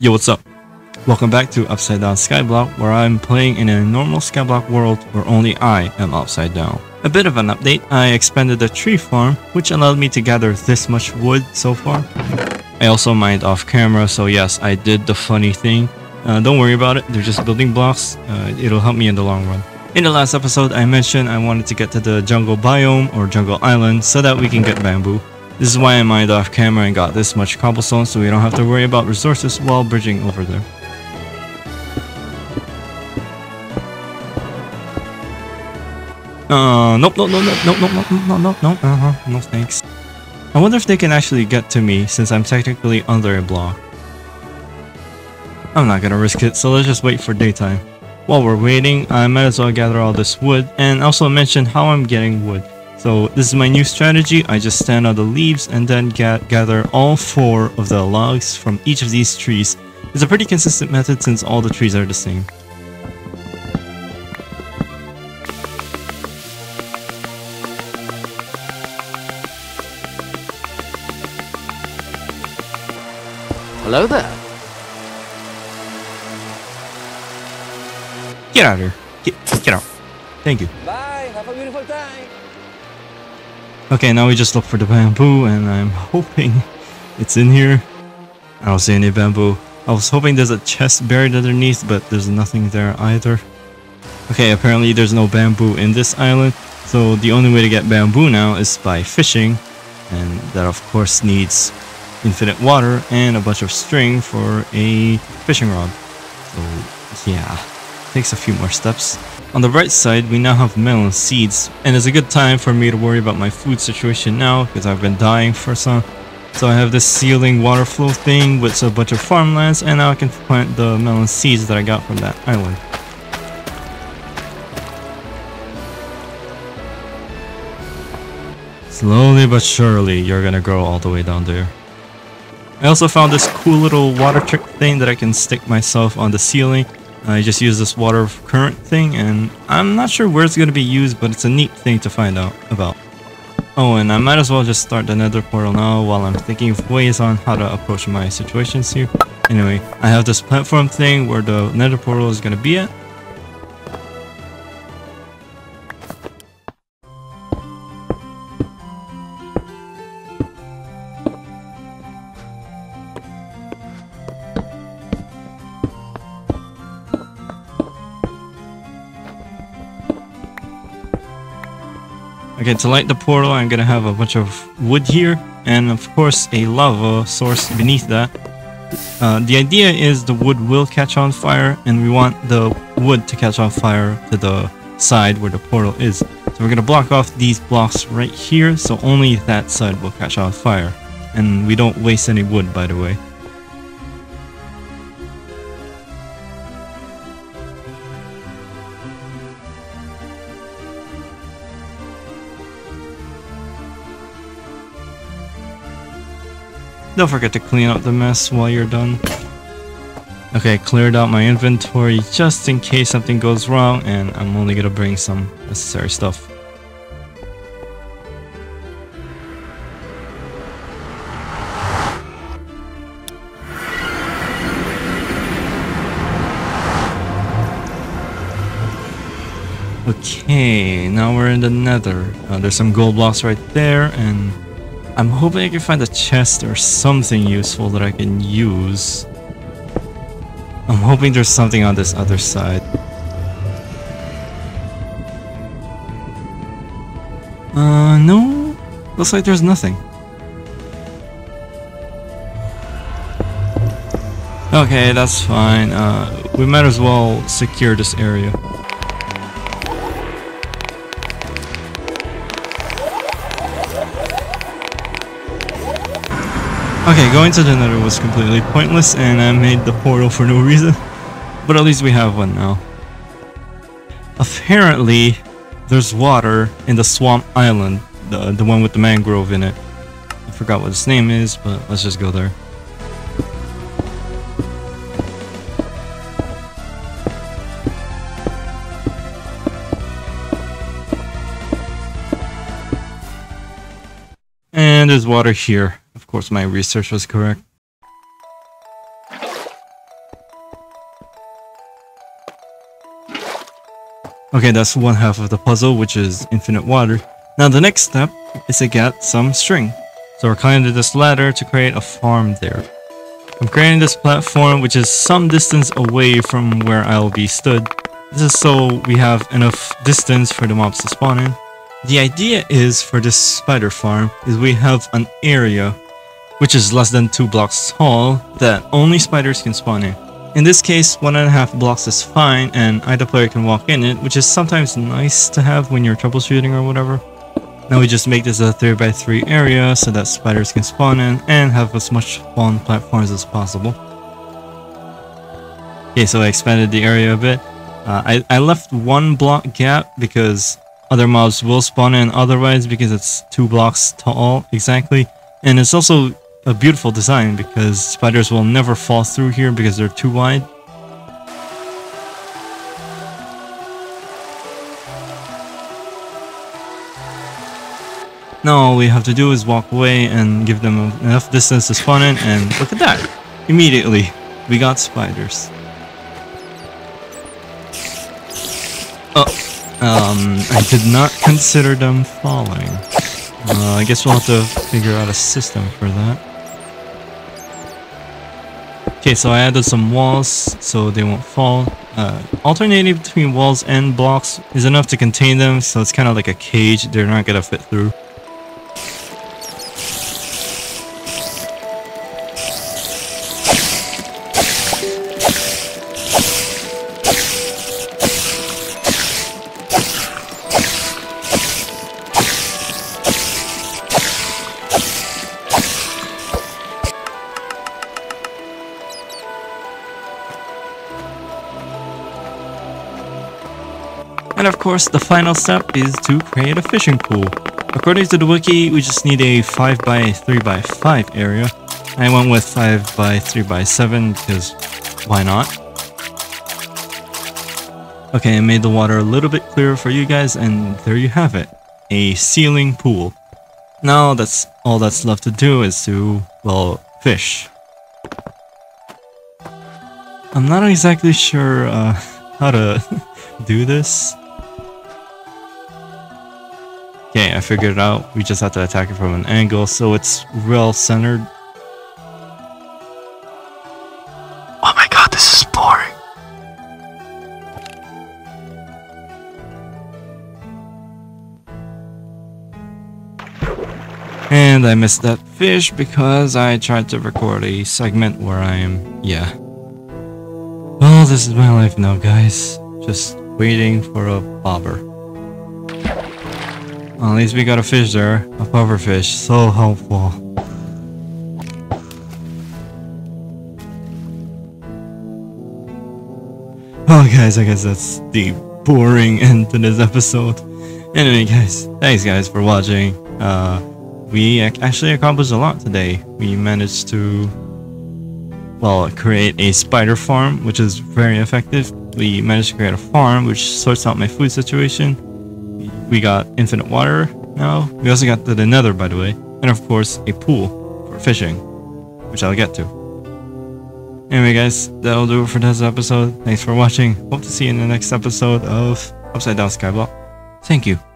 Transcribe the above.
Yo, what's up? Welcome back to Upside Down Skyblock, where I'm playing in a normal Skyblock world where only I am upside down. A bit of an update, I expanded the tree farm, which allowed me to gather this much wood so far. I also mined off camera, so yes, I did the funny thing. Uh, don't worry about it, they're just building blocks, uh, it'll help me in the long run. In the last episode, I mentioned I wanted to get to the jungle biome or jungle island so that we can get bamboo. This is why I mined off camera and got this much cobblestone so we don't have to worry about resources while bridging over there. Uh, nope, nope, nope, nope, nope, nope, nope, nope, nope, nope, uh-huh, no thanks. I wonder if they can actually get to me since I'm technically under a block. I'm not gonna risk it, so let's just wait for daytime. While we're waiting, I might as well gather all this wood and also mention how I'm getting wood. So this is my new strategy, I just stand on the leaves and then get, gather all four of the logs from each of these trees. It's a pretty consistent method since all the trees are the same. Hello there. Get out of here. Get, get out. Thank you. Bye. Have a beautiful time. Okay, now we just look for the bamboo and I'm hoping it's in here. I don't see any bamboo. I was hoping there's a chest buried underneath, but there's nothing there either. Okay, apparently there's no bamboo in this island, so the only way to get bamboo now is by fishing, and that of course needs infinite water and a bunch of string for a fishing rod. So yeah, takes a few more steps. On the right side, we now have melon seeds, and it's a good time for me to worry about my food situation now because I've been dying for some. So I have this ceiling water flow thing with a bunch of farmlands, and now I can plant the melon seeds that I got from that island. Slowly but surely, you're gonna grow all the way down there. I also found this cool little water trick thing that I can stick myself on the ceiling. I just use this water current thing and I'm not sure where it's going to be used but it's a neat thing to find out about. Oh and I might as well just start the nether portal now while I'm thinking of ways on how to approach my situations here. Anyway, I have this platform thing where the nether portal is going to be at Okay, to light the portal, I'm gonna have a bunch of wood here, and of course a lava source beneath that. Uh, the idea is the wood will catch on fire, and we want the wood to catch on fire to the side where the portal is. So we're gonna block off these blocks right here, so only that side will catch on fire. And we don't waste any wood, by the way. Don't forget to clean up the mess while you're done. Okay, cleared out my inventory just in case something goes wrong and I'm only gonna bring some necessary stuff. Okay, now we're in the nether. Uh, there's some gold blocks right there and I'm hoping I can find a chest or something useful that I can use. I'm hoping there's something on this other side. Uh, no? Looks like there's nothing. Okay, that's fine. Uh, we might as well secure this area. Okay, going to the nether was completely pointless and I made the portal for no reason. But at least we have one now. Apparently, there's water in the swamp island, the, the one with the mangrove in it. I forgot what its name is, but let's just go there. And there's water here course my research was correct. Okay, that's one half of the puzzle, which is infinite water. Now the next step is to get some string. So we're climbing to this ladder to create a farm there. I'm creating this platform which is some distance away from where I'll be stood. This is so we have enough distance for the mobs to spawn in. The idea is for this spider farm is we have an area which is less than 2 blocks tall that only spiders can spawn in. In this case, one and a half blocks is fine and either player can walk in it, which is sometimes nice to have when you're troubleshooting or whatever. Now we just make this a 3x3 area so that spiders can spawn in and have as much spawn platforms as possible. Okay, so I expanded the area a bit. Uh, I, I left one block gap because other mobs will spawn in otherwise because it's two blocks tall exactly. And it's also a beautiful design because spiders will never fall through here because they're too wide. Now all we have to do is walk away and give them enough distance to spawn in and look at that! Immediately, we got spiders. Oh, um, I did not consider them falling. Uh, I guess we'll have to figure out a system for that. Okay, so I added some walls so they won't fall. Uh, alternating between walls and blocks is enough to contain them, so it's kind of like a cage. They're not gonna fit through. Of course, the final step is to create a fishing pool. According to the wiki, we just need a 5x3x5 area. I went with 5x3x7 because why not? Okay, I made the water a little bit clearer for you guys and there you have it. A ceiling pool. Now that's all that's left to do is to, well, fish. I'm not exactly sure uh, how to do this. I figured it out. We just have to attack it from an angle so it's real centered. Oh my god, this is boring. And I missed that fish because I tried to record a segment where I'm... yeah. Well, this is my life now, guys. Just waiting for a bobber. Well, at least we got a fish there. A puffer fish. So helpful. Well, guys, I guess that's the boring end to this episode. Anyway, guys, thanks, guys, for watching. Uh, we ac actually accomplished a lot today. We managed to, well, create a spider farm, which is very effective. We managed to create a farm, which sorts out my food situation. We got infinite water now. We also got the nether, by the way. And of course, a pool for fishing, which I'll get to. Anyway, guys, that'll do it for this episode. Thanks for watching. Hope to see you in the next episode of Upside Down Skyblock. Thank you.